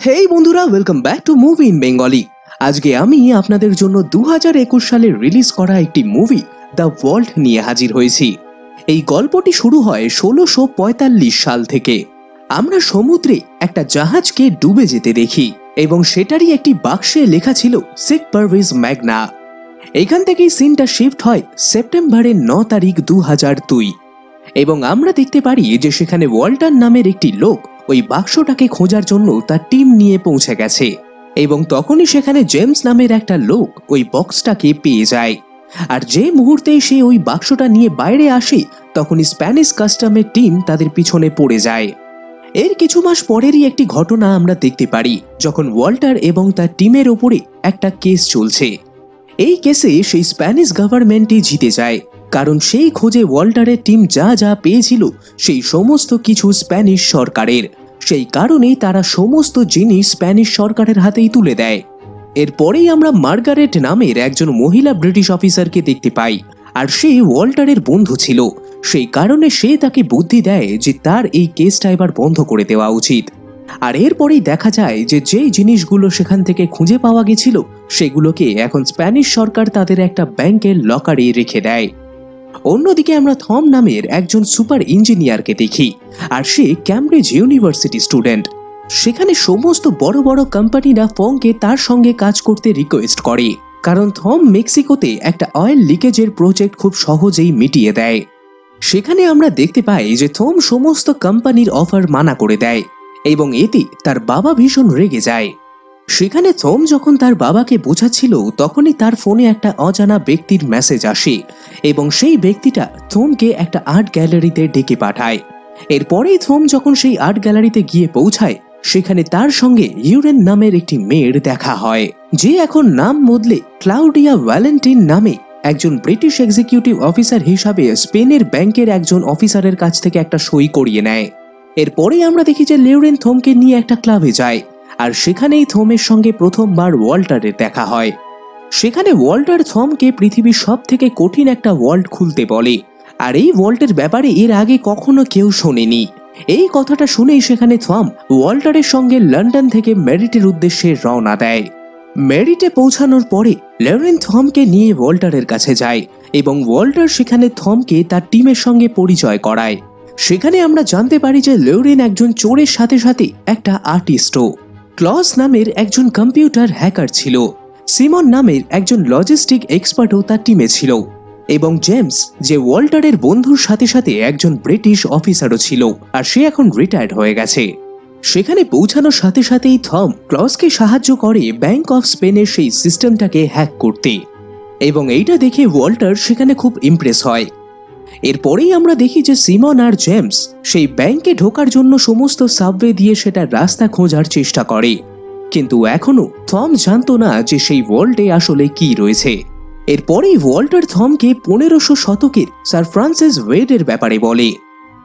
হেই বন্ধুরা welcome back to movie in Bengali আজকে আমি আপনাদের জন্য দু হাজার একুশ সালে রিলিজ করা একটি মুভি দ্য ওয়ার্ল্ড নিয়ে হাজির হয়েছি। এই গল্পটি শুরু হয় ষোলোশো পঁয়তাল্লিশ সাল থেকে। আমরা সমুদ্রে একটা জাহাজকে ডুবে যেতে দেখি, এবং সেটারই একটি বাক্সে লেখা ছিল সিক পারভিজ ম্যাগনা এখান থেকেই সিনটা শিফট হয় সেপ্টেম্বরের ন তারিখ দু দুই। এবং আমরা দেখতে পারি যে সেখানে ওয়াল্টার নামের একটি লোক ওই বাক্সটাকে খোঁজার জন্য তার টিম নিয়ে পৌঁছে গেছে। এবং তখনই সেখানে জেমস নামের একটা লোক ওই বক্সটাকে পেয়ে যায়। আর যে মুহূর্তে সে ওই বাক্সটা নিয়ে বাইরে আসে, তখনই স্প্যানিশ কাস্টমের টিম তাদের পিছনে পড়ে যায়। এর কিছু মাস পরেরই একটি ঘটনা আমরা দেখতে পারি, যখন ওয়াল্টার এবং তার টিমের ওপরে একটা কেস চলছে। এই কেসে সেই স্প্যানিশ গভর্নমেন্টই জিতে যায়, কারণ সেই খোঁজে ওয়াল্টারের টিম যা যা পেয়েছিল, সেই সমস্ত কিছু স্প্যানিশ সরকারের। সেই কারণেই তারা সমস্ত জিনিস স্প্যানিশ সরকারের হাতেই তুলে দেয়। এরপরেই আমরা মার্গারেট নামের একজন মহিলা ব্রিটিশ অফিসারকে দেখতে পাই, আর সে ওয়াল্টারের বন্ধু ছিল। সেই কারণে সে তাকে বুদ্ধি দেয় যে তার এই কেসটা এবার বন্ধ করে দেওয়া উচিত। আর এরপরেই দেখা যায় যে যেই জিনিসগুলো সেখান থেকে খুঁজে পাওয়া গেছিল, সেগুলোকে এখন স্প্যানিশ সরকার তাদের একটা ব্যাংকের লকারে রেখে দেয়। অন্যদিকে আমরা থম নামের একজন সুপার ইঞ্জিনিয়ারকে দেখি, আর সে ক্যামব্রিজ ইউনিভার্সিটি স্টুডেন্ট সেখানে সমস্ত বড় বড় কোম্পানিরা ফংকে তার সঙ্গে কাজ করতে রিকোয়েস্ট করে, কারণ থম মেক্সিকোতে একটা অয়েল লিকেজের প্রজেক্ট খুব সহজেই মিটিয়ে দেয়। সেখানে আমরা দেখতে পাই যে থম সমস্ত কোম্পানির অফার মানা করে দেয়, এবং এতে তার বাবা ভীষণ রেগে যায়। সেখানে থম যখন তার বাবাকে বোঝাচ্ছিল, তখনই তার ফোনে একটা অজানা ব্যক্তির মেসেজ আসে এবং সেই ব্যক্তিটা থমকে একটা আর্ট গ্যালারিতে ডেকে পাঠায়। এরপরেই থম যখন সেই আর্ট গ্যালারিতে গিয়ে পৌঁছায়, সেখানে তার সঙ্গে ইউরেন নামের একটি মেয়ের দেখা হয়, যে এখন নাম বদলে ক্লাউডিয়া ভ্যালেন্টিন নামে একজন ব্রিটিশ এক্সিকিউটিভ অফিসার হিসাবে স্পেনের ব্যাংকের একজন অফিসারের কাছ থেকে একটা সই করিয়ে নেয়। এরপরেই আমরা দেখি যে লেউরেন থমকে নিয়ে একটা ক্লাবে যায়। আর সেখানেই থমের সঙ্গে প্রথমবার ওয়াল্টারের দেখা হয়। সেখানে ওয়াল্টার থমকে পৃথিবীর সব থেকে কঠিন একটা ওয়ার্ল্ড খুলতে বলে, আর এই ওয়ার্ল্ডের ব্যাপারে এর আগে কখনো কেউ শোনেনি। এই কথাটা শুনেই সেখানে থম ওয়াল্টারের সঙ্গে লন্ডন থেকে মেরিটের উদ্দেশ্যে রওনা দেয়। মেরিটে পৌঁছানোর পরে লেরেন থমকে নিয়ে ওয়াল্টারের কাছে যায় এবং ওয়াল্টার সেখানে থমকে তার টিমের সঙ্গে পরিচয় করায়। সেখানে আমরা জানতে পারি যে লেউরেন একজন চোরের সাথে সাথে একটা আর্টিস্টও। ক্লস নামের একজন কম্পিউটার হ্যাকার ছিল। সিমন নামের একজন লজিস্টিক এক্সপার্টও তার টিমে ছিল এবং জেমস, যে ওয়াল্টারের বন্ধুর সাথে সাথে একজন ব্রিটিশ অফিসারও ছিল আর সে এখন রিটায়ার্ড হয়ে গেছে। সেখানে পৌঁছানোর সাথে সাথেই থম ক্লসকে সাহায্য করে ব্যাংক অফ স্পেনের সেই সিস্টেমটাকে হ্যাক করতে। এবং এইটা দেখে ওয়াল্টার সেখানে খুব ইমপ্রেস হয়। এরপরেই আমরা দেখি যে সিমন আর জেমস সেই ব্যাংকে ঢোকার জন্য সমস্ত সাবওয়ে দিয়ে সেটার রাস্তা খোঁজার চেষ্টা করে। কিন্তু এখনও থম জানতো না যে সেই ওয়ার্ল্ডে আসলে কি রয়েছে। এরপরেই ওয়াল্টার থমকে পনেরোশো শতকের স্যার ফ্রান্সিস ওয়েডের ব্যাপারে বলে।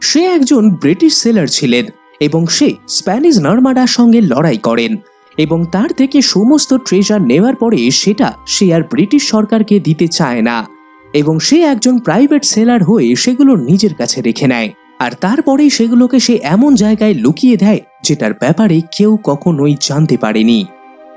সে একজন ব্রিটিশ সেলার ছিলেন এবং সে স্প্যানিশ নার্মাডার সঙ্গে লড়াই করেন এবং তার থেকে সমস্ত ট্রেজার নেওয়ার পরে সেটা সে আর ব্রিটিশ সরকারকে দিতে চায় না। এবং সে একজন প্রাইভেট সেলার হয়ে সেগুলো নিজের কাছে রেখে নেয়। আর তারপরেই সেগুলোকে সে এমন জায়গায় লুকিয়ে দেয়, যেটার ব্যাপারে কেউ কখনোই জানতে পারেনি।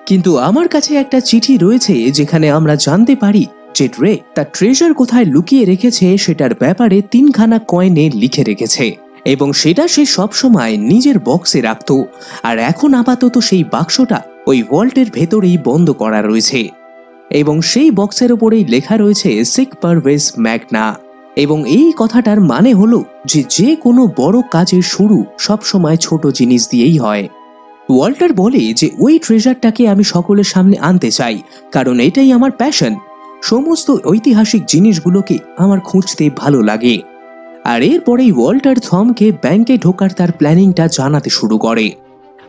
কিন্তু আমার কাছে একটা চিঠি রয়েছে যেখানে আমরা জানতে পারি যে ড্রে তার ট্রেজার কোথায় লুকিয়ে রেখেছে সেটার ব্যাপারে তিনখানা কয়েনে লিখে রেখেছে। এবং সেটা সে সবসময় নিজের বক্সে রাখত। আর এখন আপাতত সেই বাক্সটা ওই ওয়াল্টের ভেতরেই বন্ধ করা রয়েছে। এবং সেই বক্সের ওপরেই লেখা রয়েছে, সিক পারভেজ ম্যাগনা। এবং এই কথাটার মানে হলো যে যে কোনো বড় কাজের শুরু সবসময় ছোট জিনিস দিয়েই হয়। ওয়াল্টার বলে যে ওই ট্রেজারটাকে আমি সকলের সামনে আনতে চাই, কারণ এটাই আমার প্যাশন সমস্ত ঐতিহাসিক জিনিসগুলোকে আমার খুঁজতে ভালো লাগে। আর এরপরেই ওয়াল্টার থমকে ব্যাংকে ঢোকার তার প্ল্যানিংটা জানাতে শুরু করে।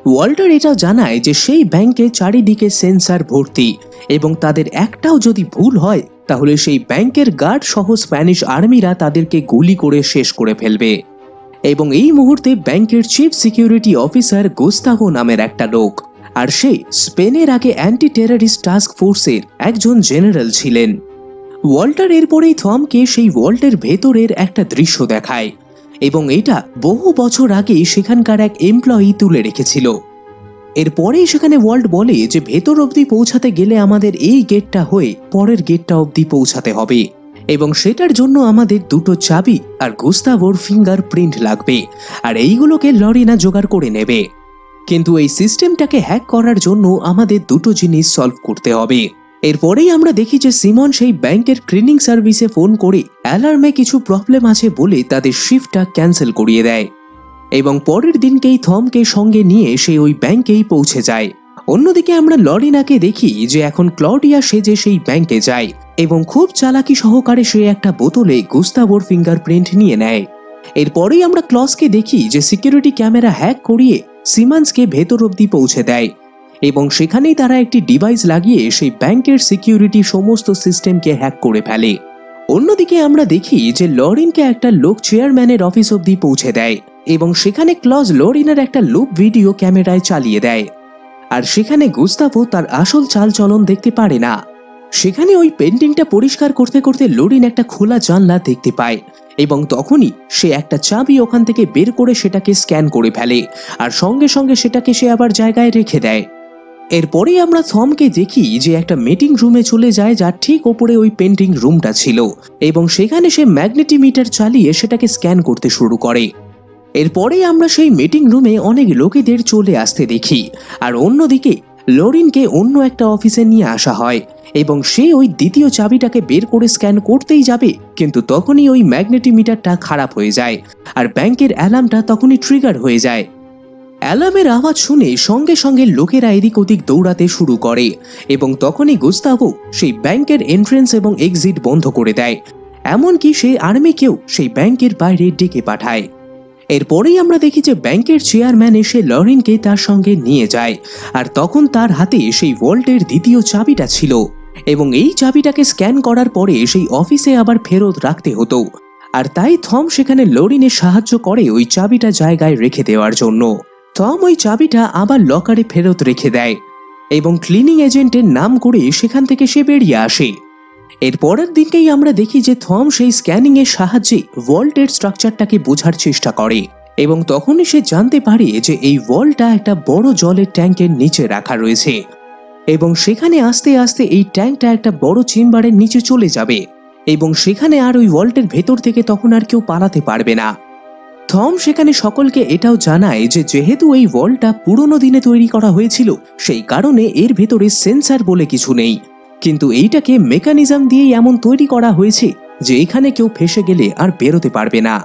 ওয়াল্টার এটা জানায় যে সেই ব্যাংকে চারিদিকে সেন্সার ভর্তি এবং তাদের একটাও যদি ভুল হয়, তাহলে সেই ব্যাংকের গার্ড সহ স্প্যানিশ আর্মিরা তাদেরকে গুলি করে শেষ করে ফেলবে। এবং এই মুহূর্তে ব্যাংকের চিফ সিকিউরিটি অফিসার গোস্তাগো নামের একটা লোক, আর সে স্পেনের আগে অ্যান্টি টেরারিস্ট টাস্ক ফোর্সের একজন জেনারেল ছিলেন। ওয়াল্টার এরপরেই থমকে সেই ওয়াল্টের ভেতরের একটা দৃশ্য দেখায়। এবং এটা বহু বছর আগে সেখানকার এক এমপ্লয়ি তুলে রেখেছিল। এরপরেই সেখানে ওয়ার্ল্ড বলে যে ভেতর অবধি পৌঁছাতে গেলে আমাদের এই গেটটা হয়ে পরের গেটটা অবধি পৌঁছাতে হবে। এবং সেটার জন্য আমাদের দুটো চাবি আর গুস্তাভোর ফিঙ্গার প্রিন্ট লাগবে। আর এইগুলোকে লরিনা জোগাড় করে নেবে। কিন্তু এই সিস্টেমটাকে হ্যাক করার জন্য আমাদের দুটো জিনিস সলভ করতে হবে। এরপরেই আমরা দেখি যে সিমন সেই ব্যাংকের ক্লিনিং সার্ভিসে ফোন করে অ্যালার্মে কিছু প্রবলেম আছে বলে তাদের শিফটটা ক্যান্সেল করিয়ে দেয়। এবং পরের দিনকেই থমকে সঙ্গে নিয়ে সে ওই ব্যাংকেই পৌঁছে যায়। অন্যদিকে আমরা লরিনাকে দেখি যে এখন ক্লডিয়া সেজে সেই ব্যাংকে যায় এবং খুব চালাকি সহকারে সে একটা বোতলে গুস্তাবোর ফিঙ্গারপ্রিন্ট নিয়ে নেয়। এরপরেই আমরা ক্লসকে দেখি যে সিকিউরিটি ক্যামেরা হ্যাক করিয়ে সিমান্সকে ভেতর অবধি পৌঁছে দেয়। এবং সেখানেই তারা একটি ডিভাইস লাগিয়ে সেই ব্যাংকের সিকিউরিটি সমস্ত সিস্টেমকে হ্যাক করে ফেলে। অন্যদিকে আমরা দেখি যে লরিনকে একটা লোক চেয়ারম্যানের অফিস অবধি পৌঁছে দেয় এবং সেখানে ক্লজ লরিনের একটা লুপ ভিডিও ক্যামেরায় চালিয়ে দেয়। আর সেখানে গুস্তাফো তার আসল চালচলন দেখতে পারে না। সেখানে ওই পেন্টিংটা পরিষ্কার করতে করতে লরিন একটা খোলা জানলা দেখতে পায় এবং তখনই সে একটা চাবি ওখান থেকে বের করে সেটাকে স্ক্যান করে ফেলে। আর সঙ্গে সঙ্গে সেটাকে সে আবার জায়গায় রেখে দেয়। এরপরেই আমরা থমকে দেখি যে একটা মিটিং রুমে চলে যায় যার ঠিক ওপরে ওই পেন্টিং রুমটা ছিল এবং সেখানে সে ম্যাগনেটিমিটার চালিয়ে সেটাকে স্ক্যান করতে শুরু করে। এরপরেই আমরা সেই মিটিং রুমে অনেক লোকেদের চলে আসতে দেখি আর অন্যদিকে লরিনকে অন্য একটা অফিসে নিয়ে আসা হয় এবং সে ওই দ্বিতীয় চাবিটাকে বের করে স্ক্যান করতেই যাবে কিন্তু তখনই ওই ম্যাগনেটিমিটারটা খারাপ হয়ে যায় আর ব্যাংকের অ্যালার্মটা তখনই ট্রিগার হয়ে যায়। অ্যালার্মের আওয়াজ শুনে সঙ্গে সঙ্গে লোকেরা এদিক ওদিক দৌড়াতে শুরু করে এবং তখনই গুস্তাভো সেই ব্যাংকের এন্ট্রেন্স এবং এক্সিট বন্ধ করে দেয়। এমনকি সেই আর্মিকেও সেই ব্যাংকের বাইরে ডেকে পাঠায়। এরপরেই আমরা দেখি যে ব্যাংকের চেয়ারম্যান এসে লরিনকে তার সঙ্গে নিয়ে যায় আর তখন তার হাতে সেই ভল্টের দ্বিতীয় চাবিটা ছিল এবং এই চাবিটাকে স্ক্যান করার পরে সেই অফিসে আবার ফেরত রাখতে হতো আর তাই থম সেখানে লরিনের সাহায্য করে ওই চাবিটা জায়গায় রেখে দেওয়ার জন্য। থম ওই চাবিটা আবার লকারে ফেরত রেখে দেয় এবং ক্লিনিং এজেন্টের নাম করে সেখান থেকে সে বেরিয়ে আসে। এর পরের দিনকেই আমরা দেখি যে থম সেই স্ক্যানিং এর সাহায্যে ভল্টের স্ট্রাকচারটাকে বোঝার চেষ্টা করে এবং তখনই সে জানতে পারে যে এই ভল্টটা একটা বড় জলের ট্যাঙ্কের নিচে রাখা রয়েছে এবং সেখানে আস্তে আস্তে এই ট্যাঙ্কটা একটা বড় চেম্বারের নিচে চলে যাবে এবং সেখানে আর ওই ভল্টের ভেতর থেকে তখন আর কেউ পালাতে পারবে না। থম সেখানে সকলকে এটাও জানায় যে যেহেতু এই ওয়ালটা পুরনো দিনে তৈরি করা হয়েছিল, সেই কারণে এর ভেতরে সেন্সার বলে কিছু নেই। কিন্তু এইটাকে মেকানিজম দিয়েই এমন তৈরি করা হয়েছে যে এখানে কেউ ফেসে গেলে আর বেরোতে পারবে না।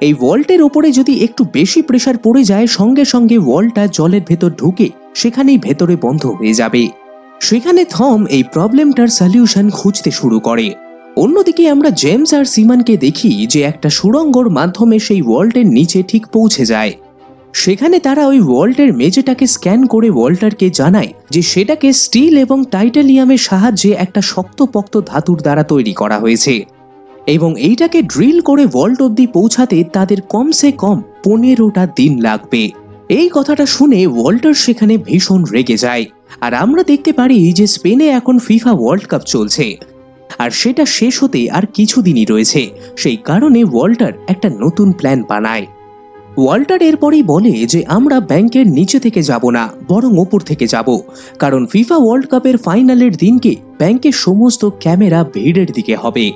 এই ওয়ালটের ওপরে যদি একটু বেশি প্রেসার পড়ে যায়, সঙ্গে সঙ্গে ওয়ালটা জলের ভেতর ঢুকে সেখানেই ভেতরে বন্ধ হয়ে যাবে। সেখানে থম এই প্রবলেমটার সলিউশন খুঁজতে শুরু করে। অন্যদিকে আমরা জেমস আর সিমানকে দেখি যে একটা সুড়ঙ্গর মাধ্যমে সেই ওয়াল্টের নিচে ঠিক পৌঁছে যায়। সেখানে তারা ওই ওয়াল্টের মেঝেটাকে স্ক্যান করে ওয়াল্টারকে জানায় যে সেটাকে স্টিল এবং টাইটালিয়ামের সাহায্যে একটা শক্তপোক্ত ধাতুর দ্বারা তৈরি করা হয়েছে। এবং এইটাকে ড্রিল করে ওয়াল্ট অব্দি পৌঁছাতে তাদের কমসে কম পনেরোটা দিন লাগবে। এই কথাটা শুনে ওয়াল্টার সেখানে ভীষণ রেগে যায়। আর আমরা দেখতে পারি যে স্পেনে এখন ফিফা ওয়ার্ল্ড কাপ চলছে। আর সেটা শেষ হতে আর কিছুদিনই রয়েছে। সেই কারণে ওয়াল্টার একটা নতুন প্ল্যান বানায়। ওয়াল্টার এরপরেই বলে যে আমরা ব্যাংকের নিচে থেকে যাব না, বরং ওপর থেকে যাব। কারণ ফিফা ওয়ার্ল্ড কাপের ফাইনালের দিনকে ব্যাংকের সমস্ত ক্যামেরা ভিড়ের দিকে হবে।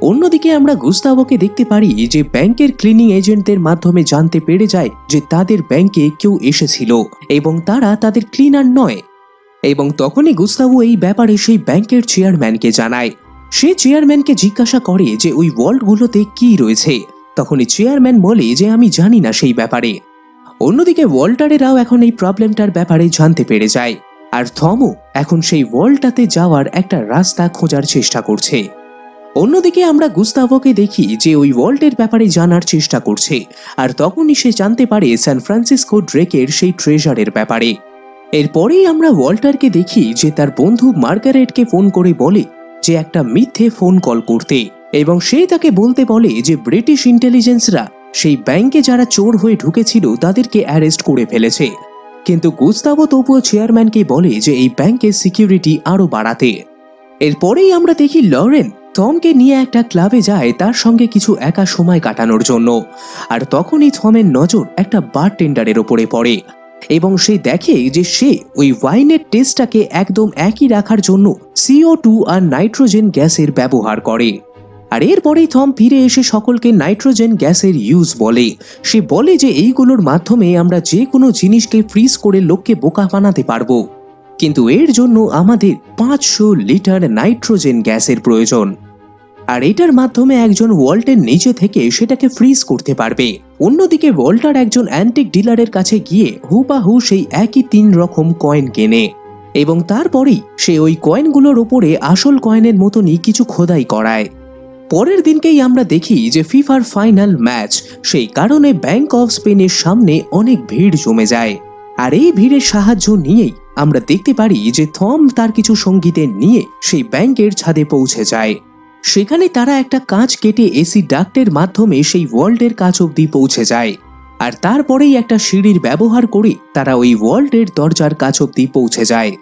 অন্যদিকে আমরা গুস্তাবকে দেখতে পারি যে ব্যাংকের ক্লিনিং এজেন্টদের মাধ্যমে জানতে পেরে যায় যে তাদের ব্যাংকে কেউ এসেছিল এবং তারা তাদের ক্লিনার নয়। এবং তখনই গুস্তাবু এই ব্যাপারে সেই ব্যাংকের চেয়ারম্যানকে জানায়। সে চেয়ারম্যানকে জিজ্ঞাসা করে যে ওই ওয়ার্ল্ডগুলোতে কি রয়েছে। তখনই চেয়ারম্যান বলে যে আমি জানি না সেই ব্যাপারে। অন্যদিকে ওয়াল্টারেরাও এখন এই প্রবলেমটার ব্যাপারে জানতে পেরে যায়। আর থমও এখন সেই ওয়ার্ল্ডটাতে যাওয়ার একটা রাস্তা খোঁজার চেষ্টা করছে। অন্যদিকে আমরা গুস্তাভকে দেখি যে ওই ওয়ার্ল্ডের ব্যাপারে জানার চেষ্টা করছে। আর তখনই সে জানতে পারে সান ফ্রান্সিসকো ড্রেকের সেই ট্রেজারের ব্যাপারে। এরপরেই আমরা ওয়াল্টারকে দেখি যে তার বন্ধু মার্গারেটকে ফোন করে বলে যে একটা মিথ্যে ফোন কল করতে এবং সে তাকে বলতে বলে যে ব্রিটিশ ইন্টেলিজেন্সরা সেই ব্যাংকে যারা চোর হয়ে ঢুকেছিল তাদেরকে অ্যারেস্ট করে ফেলেছে। কিন্তু গুস্তাবো তবুও চেয়ারম্যানকে বলে যে এই ব্যাংকের সিকিউরিটি আরও বাড়াতে। এরপরেই আমরা দেখি লরেন থমকে নিয়ে একটা ক্লাবে যায় তার সঙ্গে কিছু একা সময় কাটানোর জন্য। আর তখনই থমের নজর একটা বার টেন্ডারের ওপরে পড়ে। এবং সে দেখে যে সে ওই ওয়াইনের টেস্টটাকে একদম একই রাখার জন্য সিও টু আর নাইট্রোজেন গ্যাসের ব্যবহার করে। আর এরপরেই থম ফিরে এসে সকলকে নাইট্রোজেন গ্যাসের ইউজ বলে। সে বলে যে এইগুলোর মাধ্যমে আমরা যে কোনো জিনিসকে ফ্রিজ করে লোককে বোকা বানাতে পারব। কিন্তু এর জন্য আমাদের পাঁচশো লিটার নাইট্রোজেন গ্যাসের প্রয়োজন। আর এটার মাধ্যমে একজন ওয়াল্টের নিচে থেকে সেটাকে ফ্রিজ করতে পারবে। অন্যদিকে ওয়াল্টার একজন অ্যান্টিক ডিলারের কাছে গিয়ে হুবাহু সেই একই তিন রকম কয়েন কেনে এবং তারপরেই সে ওই কয়েনগুলোর ওপরে আসল কয়েনের মতনই কিছু খোদাই করায়। পরের দিনকেই আমরা দেখি যে ফিফার ফাইনাল ম্যাচ সেই কারণে ব্যাংক অফ স্পেনের সামনে অনেক ভিড় জমে যায়। আর এই ভিড়ের সাহায্য নিয়েই আমরা দেখতে পারি যে থম তার কিছু সঙ্গীতে নিয়ে সেই ব্যাংকের ছাদে পৌঁছে যায়। সেখানে তারা একটা কাঁচ কেটে এসি ডাক্টের মাধ্যমে সেই ওয়ার্ল্ডের কাছ অব্দি পৌঁছে যায়। আর তারপরেই একটা সিঁড়ির ব্যবহার করে তারা ওই ওয়ার্ল্ডের দরজার কাছ অব্দি পৌঁছে যায়।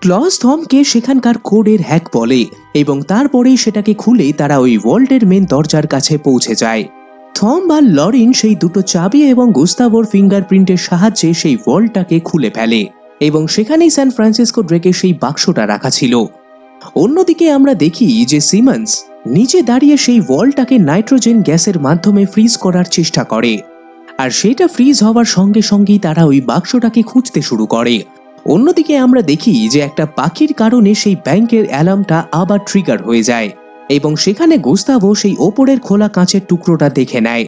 ক্লস থমকে সেখানকার কোডের হ্যাক বলে এবং তারপরেই সেটাকে খুলে তারা ওই ওয়ার্ল্ডের মেন দরজার কাছে পৌঁছে যায়। থম আর লরিন সেই দুটো চাবি এবং গুস্তাবোর ফিঙ্গারপ্রিন্টের সাহায্যে সেই ওয়ার্ল্ডটাকে খুলে ফেলে এবং সেখানেই স্যান ফ্রান্সিসকো ড্রেকের সেই বাক্সটা রাখা ছিল। অন্যদিকে আমরা দেখি যে সিমন্স নিচে দাঁড়িয়ে সেই ওয়ালটাকে নাইট্রোজেন গ্যাসের মাধ্যমে ফ্রিজ করার চেষ্টা করে। আর সেটা ফ্রিজ হওয়ার সঙ্গে সঙ্গেই তারা ওই বাক্সটাকে খুঁজতে শুরু করে। অন্যদিকে আমরা দেখি যে একটা পাখির কারণে সেই ব্যাংকের অ্যালার্মটা আবার ট্রিগার হয়ে যায় এবং সেখানে গুস্তাভো সেই ওপরের খোলা কাঁচের টুকরোটা দেখে নেয়।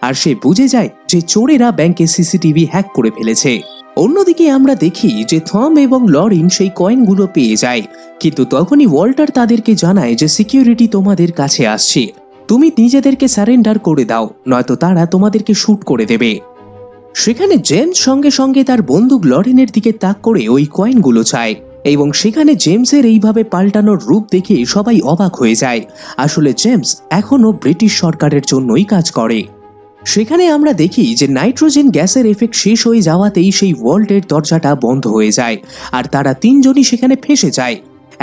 আর সে বুঝে যায় যে চোরেরা ব্যাংকে সিসিটিভি হ্যাক করে ফেলেছে। অন্যদিকে আমরা দেখি যে থম এবং লরিন সেই কয়েনগুলো পেয়ে যায়। কিন্তু তখনই ওয়াল্টার তাদেরকে জানায় যে সিকিউরিটি তোমাদের কাছে আসছে। তুমি নিজেদেরকে সারেন্ডার করে দাও, নয়তো তারা তোমাদেরকে শ্যুট করে দেবে। সেখানে জেমস সঙ্গে সঙ্গে তার বন্দুক লরিনের দিকে তাক করে ওই কয়েনগুলো চায় এবং সেখানে জেমসের এইভাবে পাল্টানোর রূপ দেখে সবাই অবাক হয়ে যায়। আসলে জেমস এখনও ব্রিটিশ সরকারের জন্যই কাজ করে। সেখানে আমরা দেখি যে নাইট্রোজেন গ্যাসের এফেক্ট শেষ হয়ে যাওয়াতেই সেই ওয়ার্ল্ডের দরজাটা বন্ধ হয়ে যায়, আর তারা তিনজনই সেখানে ফেসে যায়।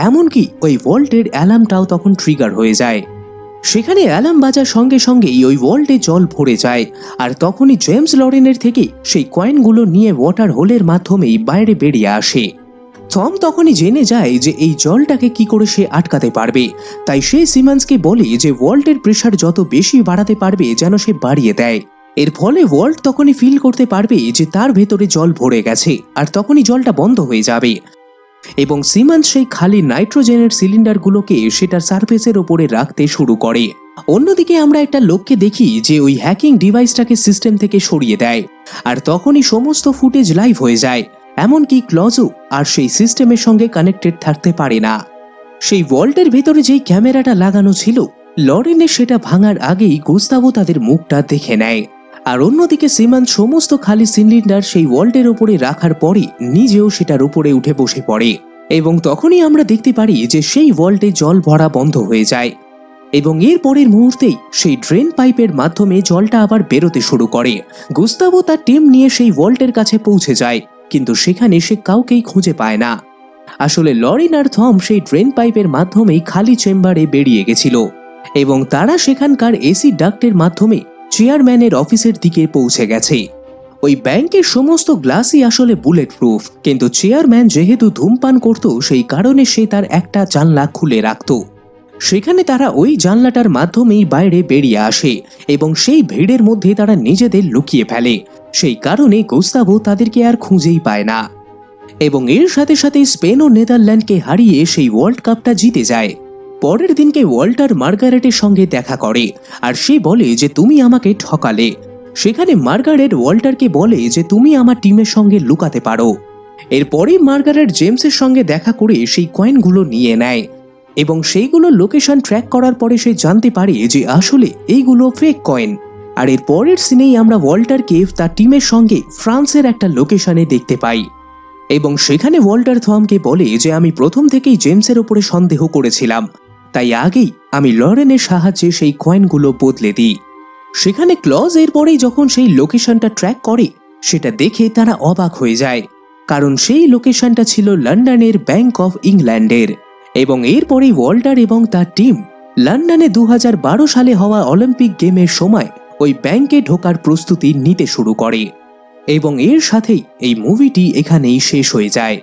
এমনকি ওই ওয়ার্ল্ডের অ্যালার্মটাও তখন ট্রিগার হয়ে যায়। সেখানে অ্যালার্ম বাজার সঙ্গে সঙ্গেই ওই ওয়ার্ল্ডে জল ভরে যায়, আর তখনই জেমস লরেনের থেকে সেই কয়েনগুলো নিয়ে ওয়াটার হোলের মাধ্যমেই বাইরে বেরিয়ে আসে। থম তখনই জেনে যায় যে এই জলটাকে কি করে সে আটকাতে পারবে। তাই সে সিমান্সকে বলে যে ওয়ার্ল্ডের প্রেশার যত বেশি বাড়াতে পারবে যেন সে বাড়িয়ে দেয়। এর ফলে ওয়ার্ল্ড তখনই ফিল করতে পারবে যে তার ভেতরে জল ভরে গেছে আর তখনই জলটা বন্ধ হয়ে যাবে। এবং সিমান্স সেই খালি নাইট্রোজেনের সিলিন্ডারগুলোকে সেটার সার্ফেসের ওপরে রাখতে শুরু করে। অন্যদিকে আমরা একটা লোককে দেখি যে ওই হ্যাকিং ডিভাইসটাকে সিস্টেম থেকে সরিয়ে দেয়। আর তখনই সমস্ত ফুটেজ লাইভ হয়ে যায়। এমনকি ক্লজও আর সেই সিস্টেমের সঙ্গে কানেক্টেড থাকতে পারে না। সেই ভল্টের ভেতরে যেই ক্যামেরাটা লাগানো ছিল লরেনের সেটা ভাঙার আগেই গুস্তাবো তাদের মুখটা দেখে নেয়। আর অন্যদিকে সিমান সমস্ত খালি সিলিন্ডার সেই ওয়াল্টের ওপরে রাখার পরে নিজেও সেটার উপরে উঠে বসে পড়ে। এবং তখনই আমরা দেখতে পারি যে সেই ওয়াল্টে জল ভরা বন্ধ হয়ে যায়। এবং এর পরের মুহূর্তেই সেই ড্রেন পাইপের মাধ্যমে জলটা আবার বেরোতে শুরু করে। গুস্তাবো তার টিম নিয়ে সেই ওয়াল্টের কাছে পৌঁছে যায়। কিন্তু সেখানে সে কাউকেই খুঁজে পায় না। আসলে লরিন আর থম সেই ড্রেন পাইপের মাধ্যমেই খালি চেম্বারে বেরিয়ে গেছিল এবং তারা সেখানকার এসি ডাক্টের মাধ্যমে চেয়ারম্যানের অফিসের দিকে পৌঁছে গেছে। ওই ব্যাংকের সমস্ত গ্লাসই আসলে বুলেট প্রুফ কিন্তু চেয়ারম্যান যেহেতু ধূমপান করত, সেই কারণে সে তার একটা জানলা খুলে রাখত। সেখানে তারা ওই জানলাটার মাধ্যমেই বাইরে বেরিয়ে আসে এবং সেই ভিড়ের মধ্যে তারা নিজেদের লুকিয়ে ফেলে। সেই কারণে গোস্তাবো তাদেরকে আর খুঁজেই পায় না। এবং এর সাথে সাথে স্পেন ও নেদারল্যান্ডকে হারিয়ে সেই ওয়ার্ল্ড কাপটা জিতে যায়। পরের দিনকে ওয়াল্টার মার্গারেটের সঙ্গে দেখা করে, আর সে বলে যে, তুমি আমাকে ঠকালে। সেখানে মার্গারেট ওয়াল্টারকে বলে যে, তুমি আমার টিমের সঙ্গে লুকাতে পারো। এরপরে মার্গারেট জেমসের সঙ্গে দেখা করে সেই কয়েনগুলো নিয়ে নেয়। এবং সেইগুলো লোকেশন ট্র্যাক করার পরে সে জানতে পারে যে, আসলে এইগুলো ফেক কয়েন আর এর পরের সিনেই আমরা ওয়াল্টার ওয়াল্টারকে তার টিমের সঙ্গে ফ্রান্সের একটা লোকেশনে দেখতে পাই। এবং সেখানে ওয়াল্টার থমকে বলে যে আমি প্রথম থেকেই জেমসের ওপরে সন্দেহ করেছিলাম। তাই আগেই আমি লরেনের সাহায্যে সেই কয়েনগুলো বদলে দিই। সেখানে ক্লজ এরপরেই যখন সেই লোকেশনটা ট্র্যাক করে, সেটা দেখে তারা অবাক হয়ে যায়। কারণ সেই লোকেশনটা ছিল লন্ডনের ব্যাংক অফ ইংল্যান্ডের। এবং এরপরেই ওয়াল্টার এবং তার টিম লন্ডনে দু হাজার বারো সালে হওয়া অলিম্পিক গেমের সময় ওই ব্যাংকে ঢোকার প্রস্তুতি নিতে শুরু করে। এবং এর সাথেই এই মুভিটি এখানেই শেষ হয়ে যায়।